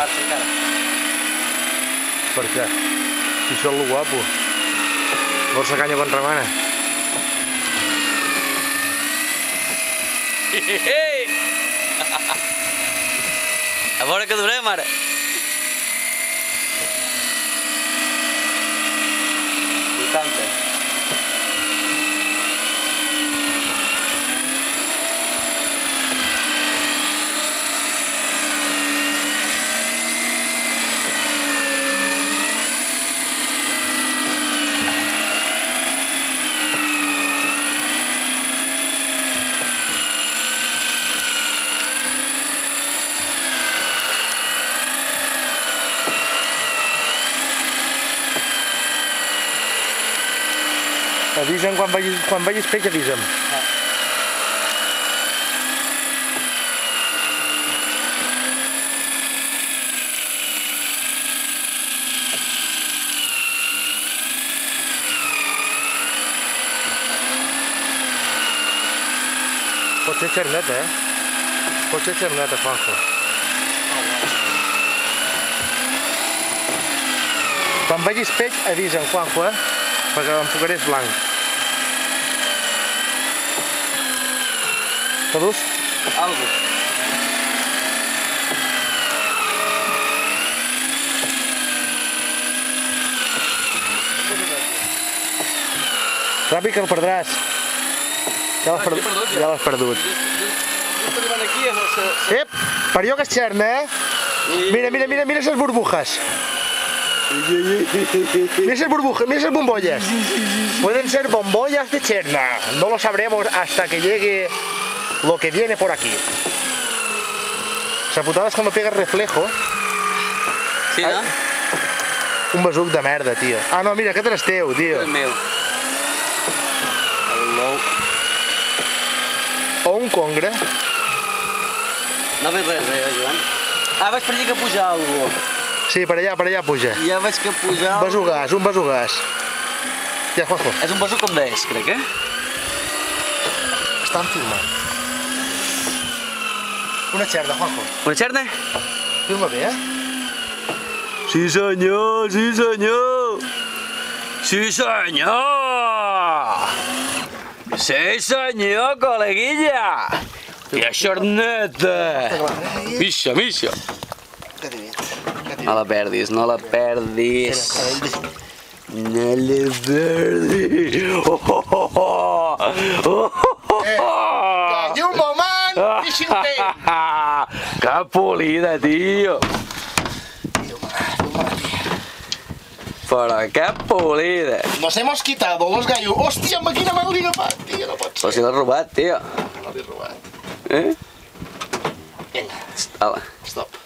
marxa encara. Per què? Si això és lo guapo. Vols la canya contramana? A veure que durem ara. Vuitanta. Avisa'm quan vegis, quan vegis peix, avisa'm. Pot ser xerneta, eh? Pot ser xerneta, Juanjo. Quan vegis peix, avisa'm, Juanjo, eh? Perquè és blanc. Pedús? Algo. Ràpid que el perdràs. Ja l'has Ah, perdut. perdut, ja. Ja l'has perdut. Just arribant aquí amb el seu... Ep, que és xerna, eh? Mira, mira, mira, mira esas burbujas. Mira esas burbujas, mira esas bombollas. Pueden ser bombollas de cherna. No lo sabremos hasta que llegue lo que viene por aquí. La putada és que no pega reflejo. Sí, no? Un besuc de merda, tio. Ah, no, mira, aquest és teu, tio. És meu. El nou. O un congre. No veig res, eh, Joan? Ah, vaig per allà que puja algú. Sí, per allà, per allà puja. Ja veig que puja... Un besugàs, un besugàs. Ja, Juanjo, És un beso com d'és, crec, eh? estan filmant. Una xerda, Juanjo. Una xerna? Filma bé, eh? Sí senyor, sí senyor! Sí senyor! Sí senyor, col·leguilla! I a xorneta! Misha, misha! No la perdis, no la perdis. No la perdis. Oh, oh, oh, oh. Oh, oh, oh. I un bé. Que polida, tio! Però que polida! Nos hemos quitado los gallos. Hòstia, amb quina l'he agafat, tio, no pot Però si l'has robat, tio. No l'he robat. Eh? Vinga, Hola. stop.